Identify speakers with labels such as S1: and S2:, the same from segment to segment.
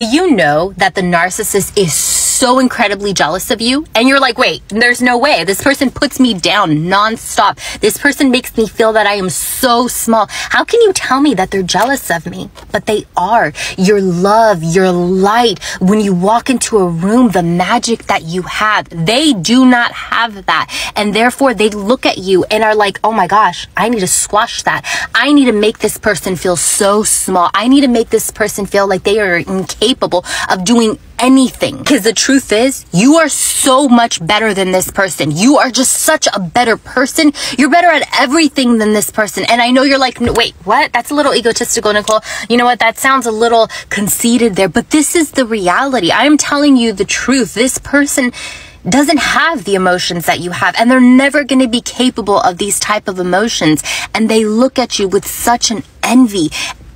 S1: You know that the narcissist is so incredibly jealous of you, and you're like, wait, there's no way. This person puts me down nonstop. This person makes me feel that I am so small. How can you tell me that they're jealous of me? But they are. Your love, your light, when you walk into a room, the magic that you have, they do not have that. And therefore, they look at you and are like, oh my gosh, I need to squash that. I need to make this person feel so small. I need to make this person feel like they are incapable of doing anything. Because the truth is, you are so much better than this person. You are just such a better person. You're better at everything than this person. And I know you're like, wait, what? That's a little egotistical, Nicole. You know what? That sounds a little conceited there, but this is the reality. I'm telling you the truth. This person doesn't have the emotions that you have and they're never going to be capable of these type of emotions and they look at you with such an envy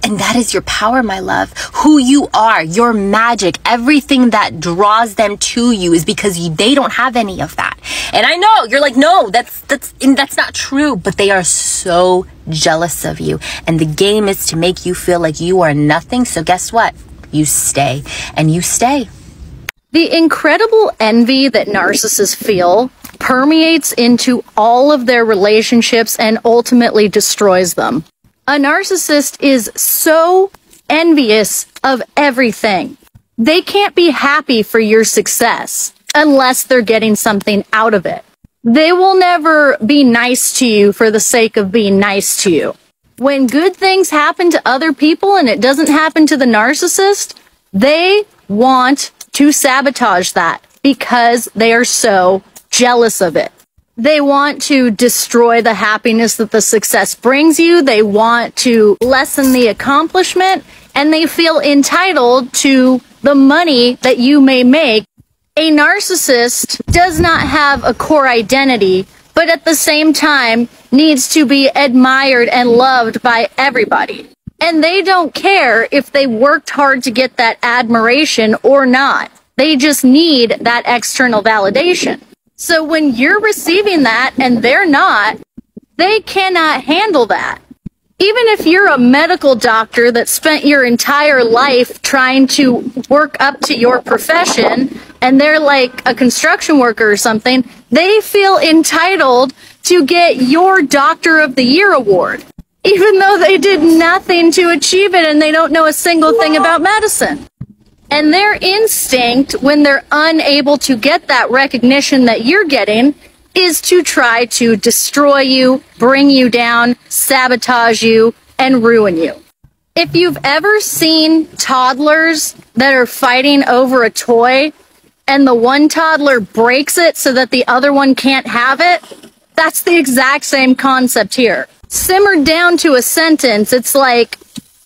S1: and that is your power, my love. Who you are, your magic, everything that draws them to you is because you, they don't have any of that. And I know you're like, no, that's, that's, that's not true, but they are so jealous of you. And the game is to make you feel like you are nothing. So guess what? You stay and you stay.
S2: The incredible envy that narcissists feel permeates into all of their relationships and ultimately destroys them. A narcissist is so envious of everything. They can't be happy for your success unless they're getting something out of it. They will never be nice to you for the sake of being nice to you. When good things happen to other people and it doesn't happen to the narcissist, they want to sabotage that because they are so jealous of it. They want to destroy the happiness that the success brings you. They want to lessen the accomplishment and they feel entitled to the money that you may make. A narcissist does not have a core identity, but at the same time needs to be admired and loved by everybody. And they don't care if they worked hard to get that admiration or not. They just need that external validation. So when you're receiving that and they're not, they cannot handle that. Even if you're a medical doctor that spent your entire life trying to work up to your profession and they're like a construction worker or something, they feel entitled to get your Doctor of the Year award, even though they did nothing to achieve it and they don't know a single thing about medicine. And their instinct when they're unable to get that recognition that you're getting is to try to destroy you, bring you down, sabotage you, and ruin you. If you've ever seen toddlers that are fighting over a toy and the one toddler breaks it so that the other one can't have it, that's the exact same concept here. Simmered down to a sentence, it's like,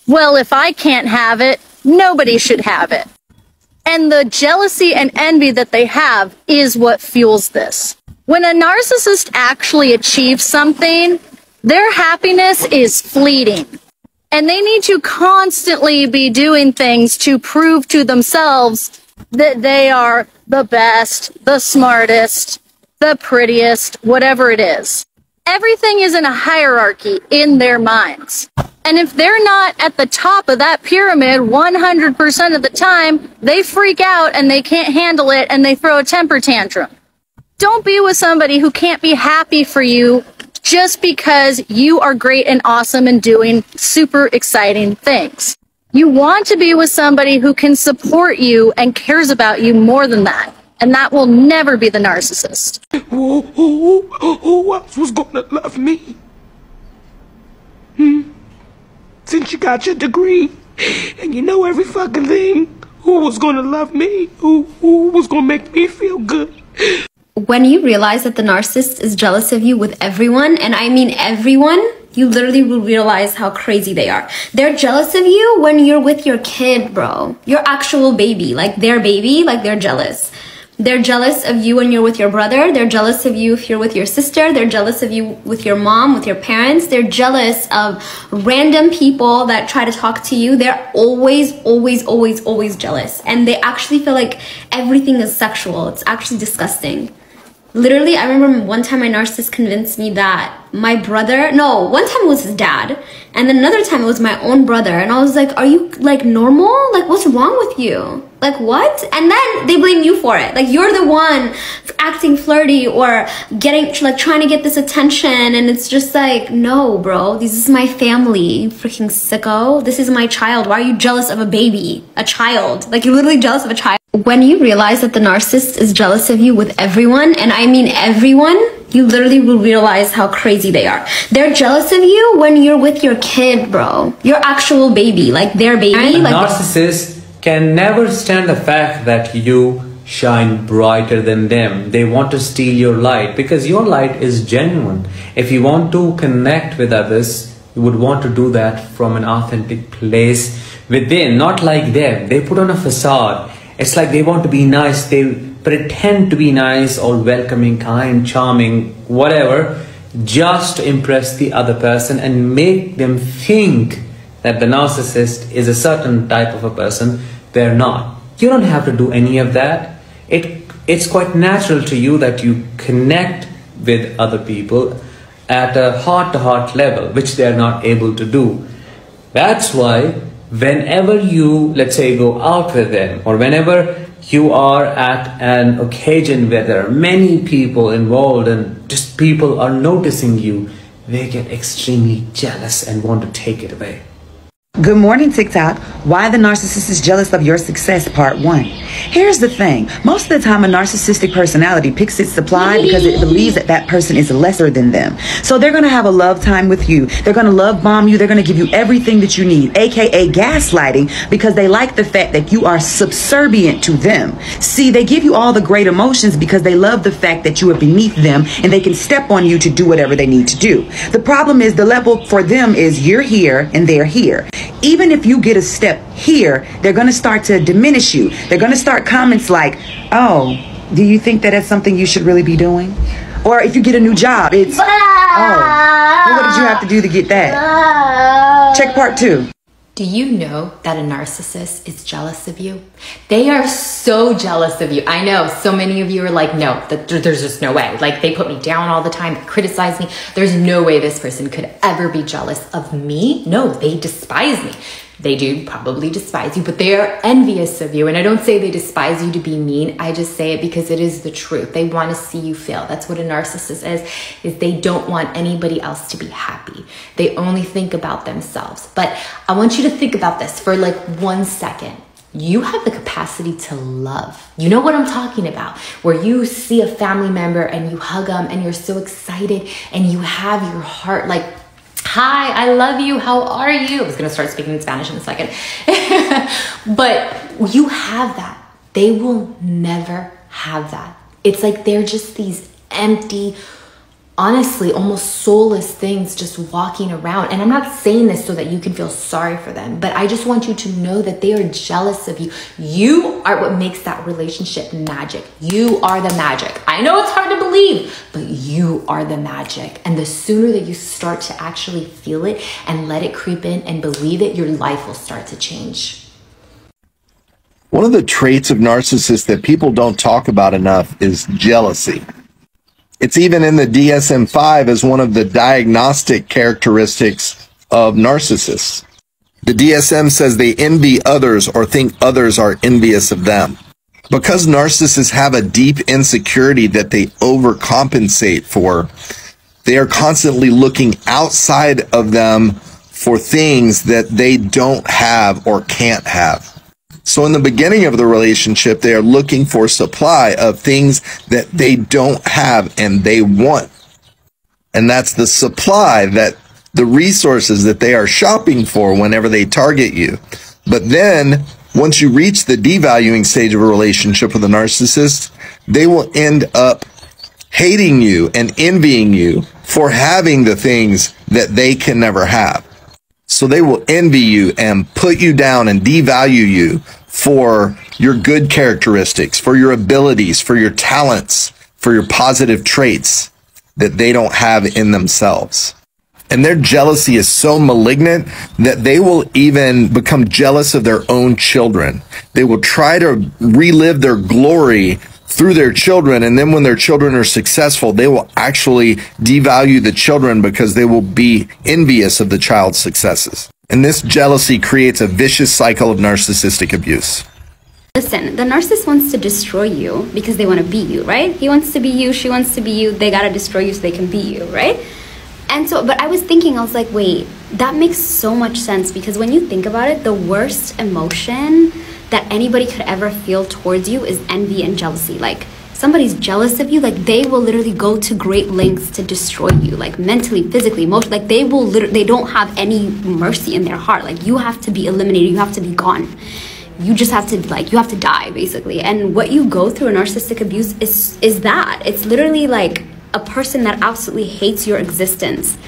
S2: well, if I can't have it, nobody should have it. And the jealousy and envy that they have is what fuels this. When a narcissist actually achieves something, their happiness is fleeting. And they need to constantly be doing things to prove to themselves that they are the best, the smartest, the prettiest, whatever it is. Everything is in a hierarchy in their minds. And if they're not at the top of that pyramid 100% of the time, they freak out and they can't handle it and they throw a temper tantrum. Don't be with somebody who can't be happy for you just because you are great and awesome and doing super exciting things. You want to be with somebody who can support you and cares about you more than that. And that will never be the narcissist.
S3: Who, who, who, who else was gonna love me? Hmm? since you got your degree and you know every fucking thing. Who was gonna love me? Who, who was gonna make me feel good?
S4: When you realize that the narcissist is jealous of you with everyone, and I mean everyone, you literally will realize how crazy they are. They're jealous of you when you're with your kid, bro. Your actual baby, like their baby, like they're jealous. They're jealous of you when you're with your brother. They're jealous of you if you're with your sister. They're jealous of you with your mom, with your parents. They're jealous of random people that try to talk to you. They're always, always, always, always jealous. And they actually feel like everything is sexual. It's actually disgusting. Literally, I remember one time my narcissist convinced me that my brother, no, one time it was his dad, and then another time it was my own brother, and I was like, are you like normal? Like, what's wrong with you? Like, what? And then they blame you for it. Like, you're the one acting flirty or getting, like, trying to get this attention, and it's just like, no, bro, this is my family, freaking sicko. This is my child. Why are you jealous of a baby? A child. Like, you're literally jealous of a child. When you realize that the narcissist is jealous of you with everyone, and I mean everyone, you literally will realize how crazy they are. They're jealous of you when you're with your kid, bro. Your actual baby, like their baby.
S5: A
S4: like
S5: narcissist can never stand the fact that you shine brighter than them. They want to steal your light because your light is genuine. If you want to connect with others, you would want to do that from an authentic place within, not like them. They put on a facade it's like they want to be nice, they pretend to be nice or welcoming, kind, charming, whatever, just to impress the other person and make them think that the narcissist is a certain type of a person. They're not. You don't have to do any of that. It it's quite natural to you that you connect with other people at a heart to heart level, which they're not able to do. That's why whenever you, let's say, go out with them, or whenever you are at an occasion where there are many people involved and just people are noticing you, they get extremely jealous and want to take it away.
S6: Good morning, TikTok. Why the narcissist is jealous of your success, part one. Here's the thing. Most of the time, a narcissistic personality picks its supply because it believes that that person is lesser than them. So they're going to have a love time with you. They're going to love bomb you. They're going to give you everything that you need, aka gaslighting, because they like the fact that you are subservient to them. See, they give you all the great emotions because they love the fact that you are beneath them and they can step on you to do whatever they need to do. The problem is the level for them is you're here and they're here even if you get a step here, they're going to start to diminish you. They're going to start comments like, oh, do you think that that's something you should really be doing? Or if you get a new job, it's, oh, well, what did you have to do to get that? Check part two.
S7: Do you know that a narcissist is jealous of you? They are so jealous of you. I know so many of you are like, no, there's just no way. Like they put me down all the time, criticize me. There's no way this person could ever be jealous of me. No, they despise me. They do probably despise you, but they are envious of you. And I don't say they despise you to be mean. I just say it because it is the truth. They want to see you fail. That's what a narcissist is, is they don't want anybody else to be happy. They only think about themselves. But I want you to think about this for like one second you have the capacity to love. You know what I'm talking about? Where you see a family member and you hug them and you're so excited and you have your heart like Hi, I love you. How are you? I was going to start speaking in Spanish in a second. but you have that. They will never have that. It's like they're just these empty, honestly almost soulless things just walking around. And I'm not saying this so that you can feel sorry for them, but I just want you to know that they are jealous of you. You are what makes that relationship magic. You are the magic. I know it's hard to believe, but you are the magic. And the sooner that you start to actually feel it and let it creep in and believe it, your life will start to change.
S8: One of the traits of narcissists that people don't talk about enough is jealousy. It's even in the DSM 5 as one of the diagnostic characteristics of narcissists. The DSM says they envy others or think others are envious of them. Because narcissists have a deep insecurity that they overcompensate for, they are constantly looking outside of them for things that they don't have or can't have. So in the beginning of the relationship, they are looking for supply of things that they don't have and they want. And that's the supply that the resources that they are shopping for whenever they target you. But then once you reach the devaluing stage of a relationship with a narcissist, they will end up hating you and envying you for having the things that they can never have. So they will envy you and put you down and devalue you for your good characteristics, for your abilities, for your talents, for your positive traits that they don't have in themselves. And their jealousy is so malignant that they will even become jealous of their own children. They will try to relive their glory through their children. And then when their children are successful, they will actually devalue the children because they will be envious of the child's successes. And this jealousy creates a vicious cycle of narcissistic abuse.
S4: Listen, the narcissist wants to destroy you because they want to be you, right? He wants to be you, she wants to be you, they gotta destroy you so they can be you, right? And so, but I was thinking, I was like, wait, that makes so much sense because when you think about it, the worst emotion that anybody could ever feel towards you is envy and jealousy. Like, somebody's jealous of you, like they will literally go to great lengths to destroy you, like mentally, physically, emotionally. Like they will literally, they don't have any mercy in their heart. Like you have to be eliminated, you have to be gone. You just have to like you have to die basically. And what you go through in narcissistic abuse is is that. It's literally like a person that absolutely hates your existence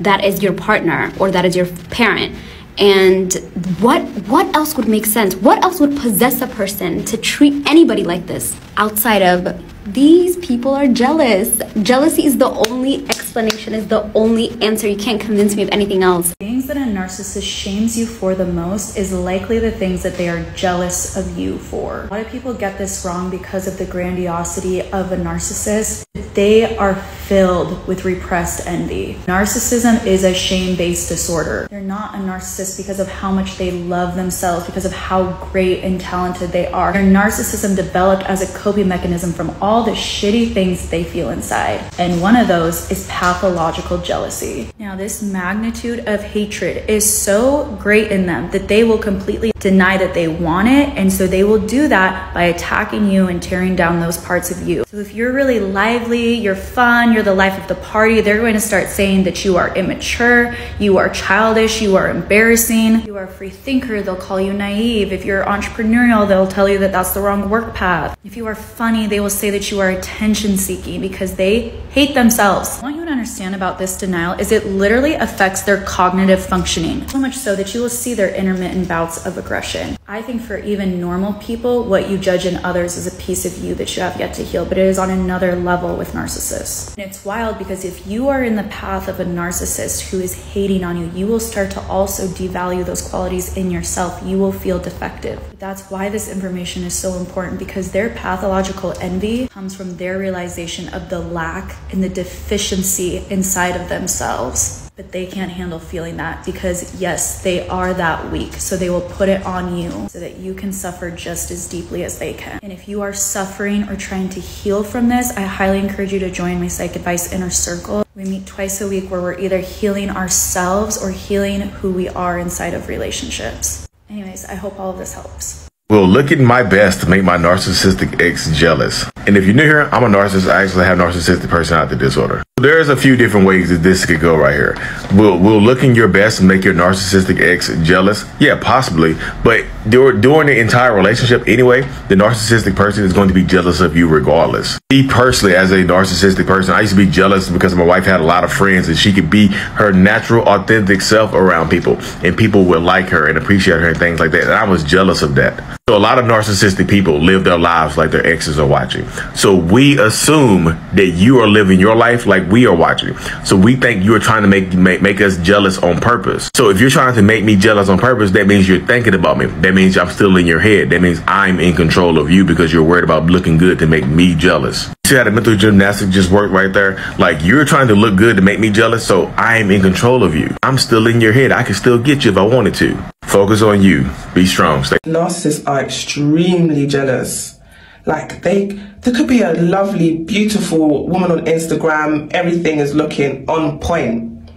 S4: that is your partner or that is your parent and what what else would make sense? What else would possess a person to treat anybody like this outside of these people are jealous. Jealousy is the only explanation is the only answer. You can't convince me of anything else.
S9: Things that a narcissist shames you for the most is likely the things that they are jealous of you for. A lot of people get this wrong because of the grandiosity of a narcissist. They are filled with repressed envy narcissism is a shame-based disorder they're not a narcissist because of how much they love themselves because of how great and talented they are their narcissism developed as a coping mechanism from all the shitty things they feel inside. And one of those is pathological jealousy. Now, this magnitude of hatred is so great in them that they will completely deny that they want it. And so they will do that by attacking you and tearing down those parts of you. So if you're really lively, you're fun, you're the life of the party, they're going to start saying that you are immature, you are childish, you are embarrassing, you are a free thinker, they'll call you naive. If you're entrepreneurial, they'll tell you that that's the wrong work path. If you are funny, they will say that you are attention seeking because they hate themselves. What you want to understand about this denial is it literally affects their cognitive functioning, so much so that you will see their intermittent bouts of aggression. I think for even normal people, what you judge in others is a piece of you that you have yet to heal, but it is on another level with narcissists. It's wild because if you are in the path of a narcissist who is hating on you, you will start to also devalue those qualities in yourself. You will feel defective. That's why this information is so important because their pathological envy comes from their realization of the lack and the deficiency inside of themselves. But they can't handle feeling that because, yes, they are that weak. So they will put it on you so that you can suffer just as deeply as they can. And if you are suffering or trying to heal from this, I highly encourage you to join my Psych Advice Inner Circle. We meet twice a week where we're either healing ourselves or healing who we are inside of relationships. Anyways, I hope all of this helps.
S10: Well, look at my best to make my narcissistic ex jealous. And if you're new here, I'm a narcissist. I actually have narcissistic personality disorder. There's a few different ways that this could go right here. Will will looking your best make your narcissistic ex jealous? Yeah, possibly. But during the entire relationship anyway, the narcissistic person is going to be jealous of you regardless. Me personally, as a narcissistic person, I used to be jealous because my wife had a lot of friends and she could be her natural, authentic self around people, and people would like her and appreciate her and things like that. And I was jealous of that. So a lot of narcissistic people live their lives like their exes are watching. So we assume that you are living your life like we are watching. So we think you're trying to make, make make us jealous on purpose. So if you're trying to make me jealous on purpose, that means you're thinking about me. That means I'm still in your head. That means I'm in control of you because you're worried about looking good to make me jealous. See how the mental gymnastics just worked right there? Like you're trying to look good to make me jealous, so I'm in control of you. I'm still in your head. I can still get you if I wanted to. Focus on you. Be strong. Stay.
S3: Narcissists are extremely jealous. Like they, there could be a lovely, beautiful woman on Instagram. Everything is looking on point,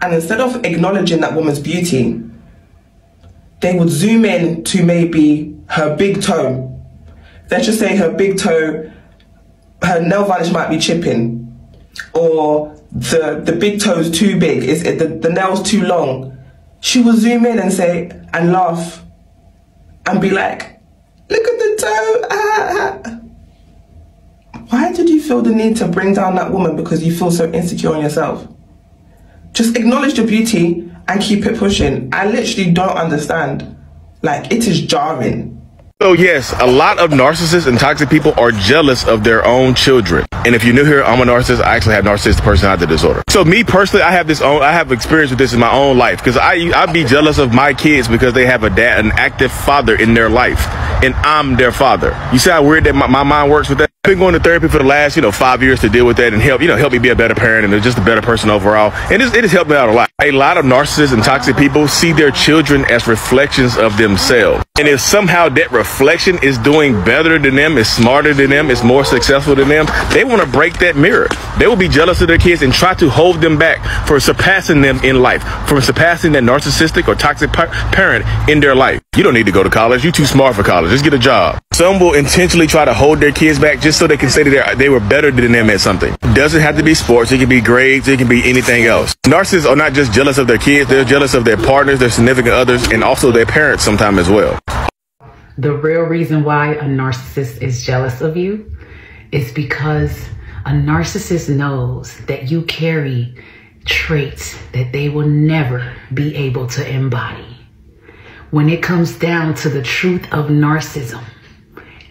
S3: and instead of acknowledging that woman's beauty, they would zoom in to maybe her big toe. Let's just say her big toe, her nail varnish might be chipping, or the the big toe's too big. Is it the the nail's too long? she will zoom in and say, and laugh, and be like, look at the toe. Ah, ah. Why did you feel the need to bring down that woman because you feel so insecure on yourself? Just acknowledge the beauty and keep it pushing. I literally don't understand. Like, it is jarring.
S10: So yes, a lot of narcissists and toxic people are jealous of their own children. And if you're new here, I'm a narcissist. I actually have narcissistic personality disorder. So me personally, I have this own, I have experience with this in my own life because I I'd be jealous of my kids because they have a dad, an active father in their life, and I'm their father. You see how weird that my, my mind works with that? I've been going to therapy for the last, you know, five years to deal with that and help, you know, help me be a better parent and just a better person overall. And it has helped me out a lot. A lot of narcissists and toxic people see their children as reflections of themselves. And if somehow that reflection is doing better than them, is smarter than them, is more successful than them, they want to break that mirror. They will be jealous of their kids and try to hold them back for surpassing them in life, from surpassing that narcissistic or toxic par- parent in their life. You don't need to go to college. You're too smart for college. Just get a job. Some will intentionally try to hold their kids back just so they can say that they were better than them at something. It doesn't have to be sports. It can be grades. It can be anything else. Narcissists are not just jealous of their kids. They're jealous of their partners, their significant others, and also their parents sometimes as well.
S11: The real reason why a narcissist is jealous of you is because a narcissist knows that you carry traits that they will never be able to embody. When it comes down to the truth of narcissism,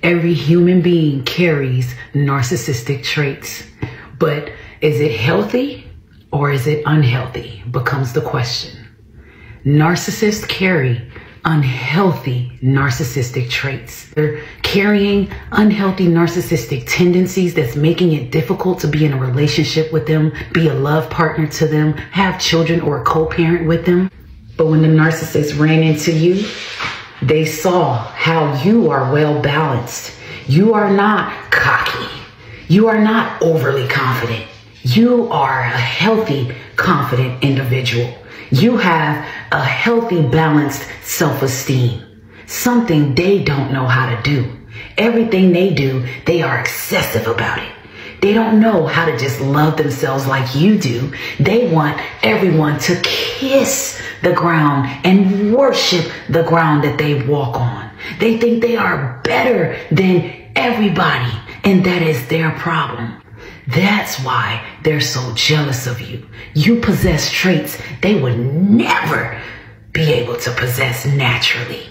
S11: every human being carries narcissistic traits. But is it healthy or is it unhealthy? Becomes the question. Narcissists carry unhealthy narcissistic traits. They're carrying unhealthy narcissistic tendencies that's making it difficult to be in a relationship with them, be a love partner to them, have children or co-parent with them. But when the narcissist ran into you, they saw how you are well balanced. You are not cocky. You are not overly confident. You are a healthy, confident individual. You have a healthy, balanced self esteem, something they don't know how to do. Everything they do, they are excessive about it. They don't know how to just love themselves like you do. They want everyone to kiss the ground and worship the ground that they walk on. They think they are better than everybody, and that is their problem. That's why they're so jealous of you. You possess traits they would never be able to possess naturally.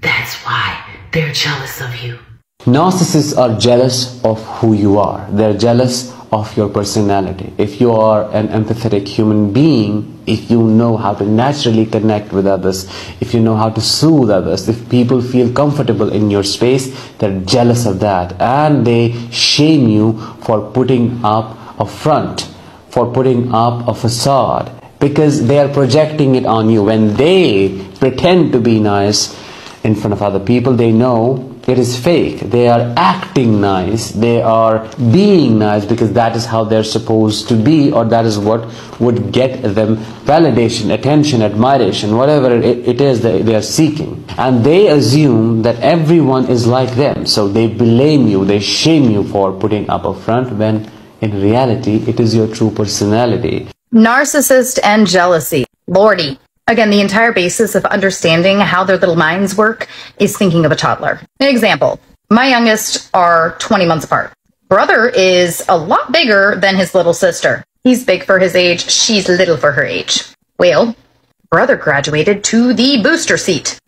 S11: That's why they're jealous of you.
S5: Narcissists are jealous of who you are. They're jealous of your personality. If you are an empathetic human being, if you know how to naturally connect with others, if you know how to soothe others, if people feel comfortable in your space, they're jealous of that and they shame you for putting up a front, for putting up a facade because they are projecting it on you. When they pretend to be nice in front of other people, they know it is fake. They are acting nice. They are being nice because that is how they're supposed to be or that is what would get them validation, attention, admiration, whatever it, is that they are seeking. And they assume that everyone is like them. So they blame you, they shame you for putting up a front when in reality it is your true personality.
S12: Narcissist and jealousy. Lordy. Again, the entire basis of understanding how their little minds work is thinking of a toddler. An example. My youngest are 20 months apart. Brother is a lot bigger than his little sister. He's big for his age, she's little for her age. Well, brother graduated to the booster seat,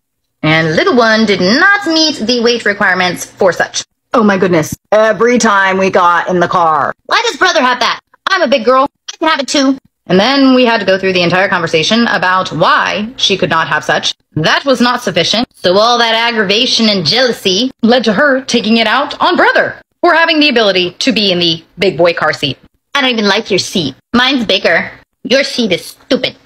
S12: and little one did not meet the weight requirements for such. Oh my goodness. Every time we got in the car.
S13: Why does brother have that? I'm a big girl. I can have it too.
S12: And then we had to go through the entire conversation about why she could not have such. That was not sufficient.
S13: So all that aggravation and jealousy
S12: led to her taking it out on brother for having the ability to be in the big boy car seat.
S13: I don't even like your seat. Mine's bigger. Your seat is stupid.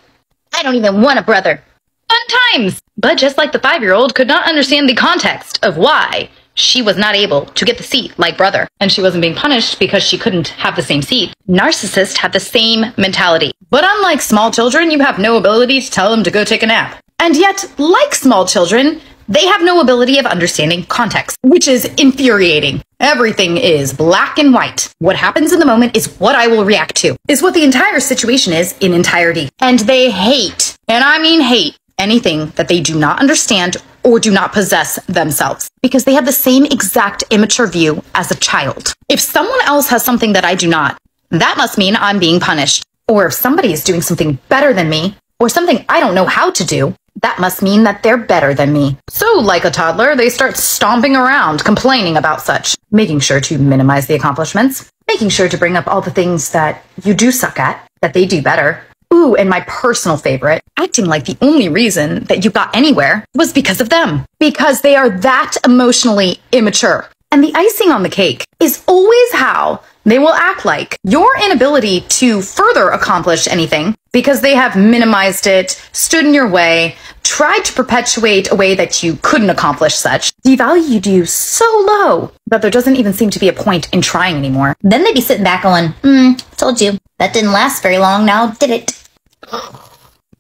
S13: I don't even want a brother.
S12: Fun times! But just like the five year old could not understand the context of why she was not able to get the seat like brother, and she wasn't being punished because she couldn't have the same seat. Narcissists have the same mentality. But unlike small children, you have no ability to tell them to go take a nap. And yet, like small children, they have no ability of understanding context, which is infuriating. Everything is black and white. What happens in the moment is what I will react to, is what the entire situation is in entirety. And they hate, and I mean hate, anything that they do not understand or do not possess themselves because they have the same exact immature view as a child. If someone else has something that I do not, that must mean I'm being punished. Or if somebody is doing something better than me, or something I don't know how to do, that must mean that they're better than me. So, like a toddler, they start stomping around, complaining about such, making sure to minimize the accomplishments, making sure to bring up all the things that you do suck at, that they do better, Ooh, and my personal favorite, acting like the only reason that you got anywhere was because of them. Because they are that emotionally immature. And the icing on the cake is always how they will act like your inability to further accomplish anything because they have minimized it, stood in your way, tried to perpetuate a way that you couldn't accomplish such, devalued you so low that there doesn't even seem to be a point in trying anymore.
S14: Then they'd be sitting back going, hmm, told you. That didn't last very long now, did it?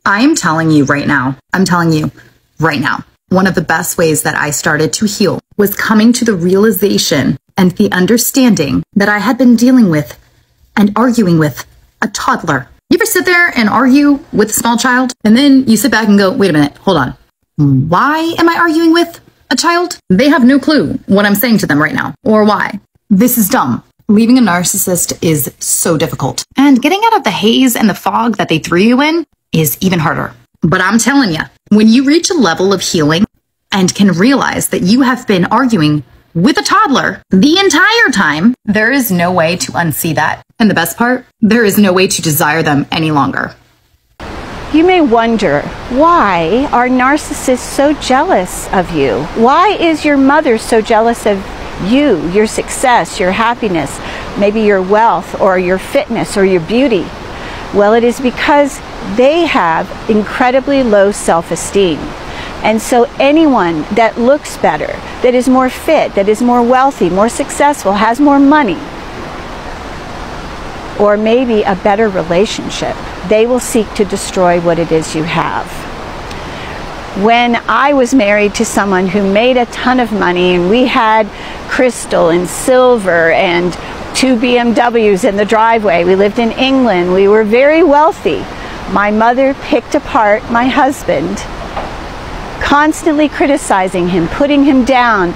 S12: I am telling you right now, I'm telling you right now, one of the best ways that I started to heal was coming to the realization and the understanding that I had been dealing with and arguing with a toddler. You ever sit there and argue with a small child and then you sit back and go, wait a minute, hold on. Why am I arguing with a child? They have no clue what I'm saying to them right now or why. This is dumb. Leaving a narcissist is so difficult. And getting out of the haze and the fog that they threw you in is even harder. But I'm telling you, when you reach a level of healing and can realize that you have been arguing with a toddler the entire time, there is no way to unsee that. And the best part, there is no way to desire them any longer.
S15: You may wonder, why are narcissists so jealous of you? Why is your mother so jealous of you, your success, your happiness, maybe your wealth or your fitness or your beauty? Well, it is because they have incredibly low self esteem. And so, anyone that looks better, that is more fit, that is more wealthy, more successful, has more money, or maybe a better relationship, they will seek to destroy what it is you have. When I was married to someone who made a ton of money and we had crystal and silver and two BMWs in the driveway, we lived in England, we were very wealthy. My mother picked apart my husband, constantly criticizing him, putting him down,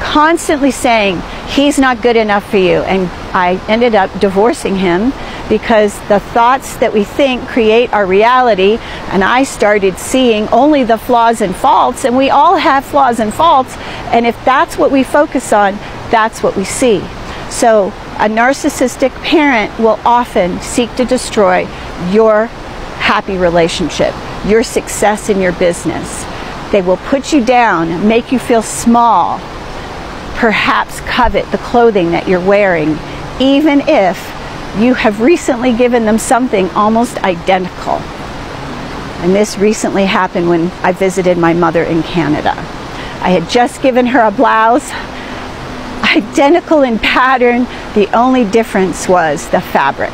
S15: constantly saying, he's not good enough for you. And I ended up divorcing him because the thoughts that we think create our reality. And I started seeing only the flaws and faults. And we all have flaws and faults. And if that's what we focus on, that's what we see. So a narcissistic parent will often seek to destroy your happy relationship, your success in your business. They will put you down, make you feel small, perhaps covet the clothing that you're wearing, even if you have recently given them something almost identical. And this recently happened when I visited my mother in Canada. I had just given her a blouse, identical in pattern. The only difference was the fabric.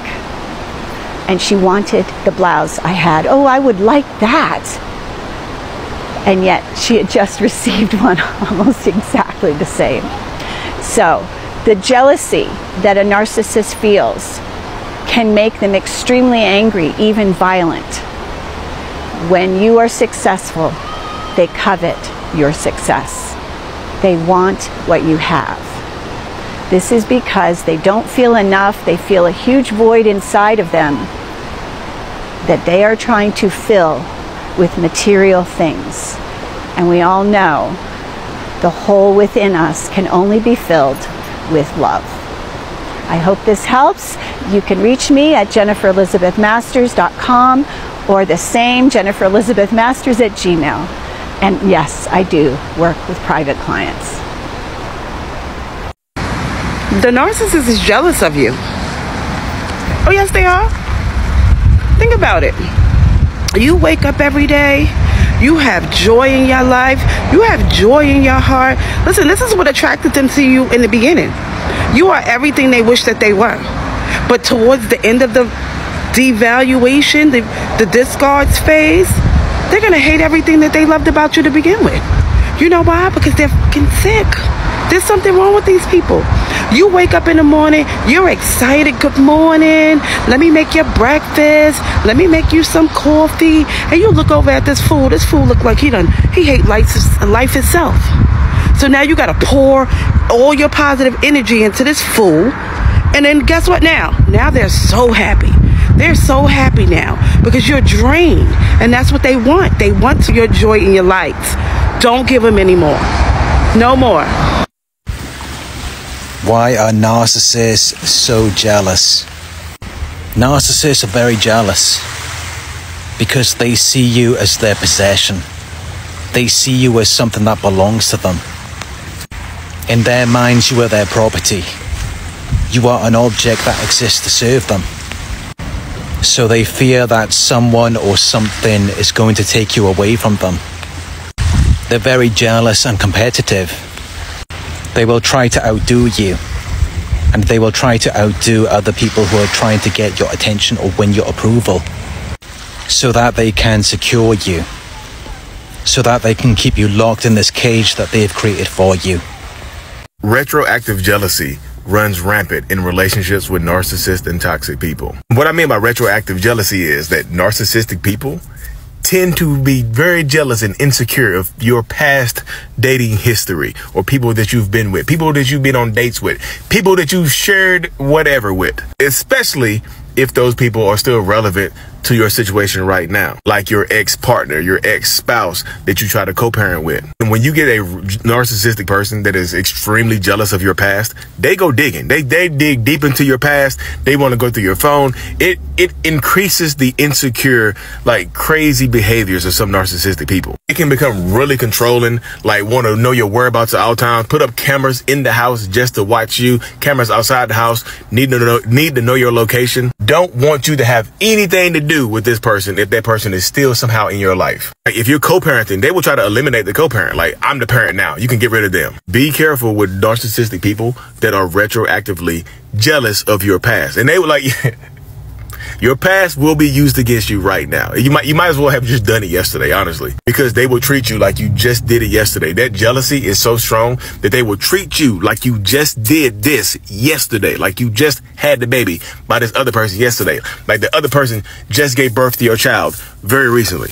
S15: And she wanted the blouse I had. Oh, I would like that. And yet she had just received one almost exactly the same. So, the jealousy that a narcissist feels can make them extremely angry, even violent. When you are successful, they covet your success. They want what you have. This is because they don't feel enough, they feel a huge void inside of them that they are trying to fill with material things. And we all know the hole within us can only be filled with love. I hope this helps. You can reach me at jenniferelizabethmasters.com or the same Jennifer Elizabeth Masters at Gmail. And yes, I do work with private clients.
S3: The narcissist is jealous of you. Oh, yes, they are. Think about it. You wake up every day, you have joy in your life, you have joy in your heart. Listen, this is what attracted them to you in the beginning. You are everything they wish that they were. But towards the end of the devaluation, the, the discards phase, they're gonna hate everything that they loved about you to begin with. You know why? Because they're fucking sick. There's something wrong with these people. You wake up in the morning, you're excited. Good morning. Let me make your breakfast. Let me make you some coffee. And you look over at this fool. This fool look like he done he hate life, life itself. So now you gotta pour all your positive energy into this fool. And then guess what now? Now they're so happy. They're so happy now because you're drained. And that's what they want. They want your joy in your lights. Don't give them any more. No more.
S16: Why are narcissists so jealous? Narcissists are very jealous because they see you as their possession. They see you as something that belongs to them. In their minds, you are their property. You are an object that exists to serve them. So they fear that someone or something is going to take you away from them. They're very jealous and competitive. They will try to outdo you. And they will try to outdo other people who are trying to get your attention or win your approval. So that they can secure you. So that they can keep you locked in this cage that they've created for you.
S10: Retroactive jealousy runs rampant in relationships with narcissist and toxic people. What I mean by retroactive jealousy is that narcissistic people tend to be very jealous and insecure of your past dating history or people that you've been with, people that you've been on dates with, people that you've shared whatever with, especially if those people are still relevant to your situation right now, like your ex partner, your ex spouse that you try to co parent with. And when you get a narcissistic person that is extremely jealous of your past, they go digging. They, they dig deep into your past. They want to go through your phone. It, it increases the insecure, like crazy behaviors of some narcissistic people. It can become really controlling, like want to know your whereabouts at all times, put up cameras in the house just to watch you, cameras outside the house, need to know, need to know your location. Don't want you to have anything to do do with this person if that person is still somehow in your life. Like if you're co-parenting, they will try to eliminate the co-parent. Like I'm the parent now. You can get rid of them. Be careful with narcissistic people that are retroactively jealous of your past. And they were like, Your past will be used against you right now. You might you might as well have just done it yesterday, honestly, because they will treat you like you just did it yesterday. That jealousy is so strong that they will treat you like you just did this yesterday, like you just had the baby by this other person yesterday, like the other person just gave birth to your child very recently.